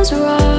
was wrong.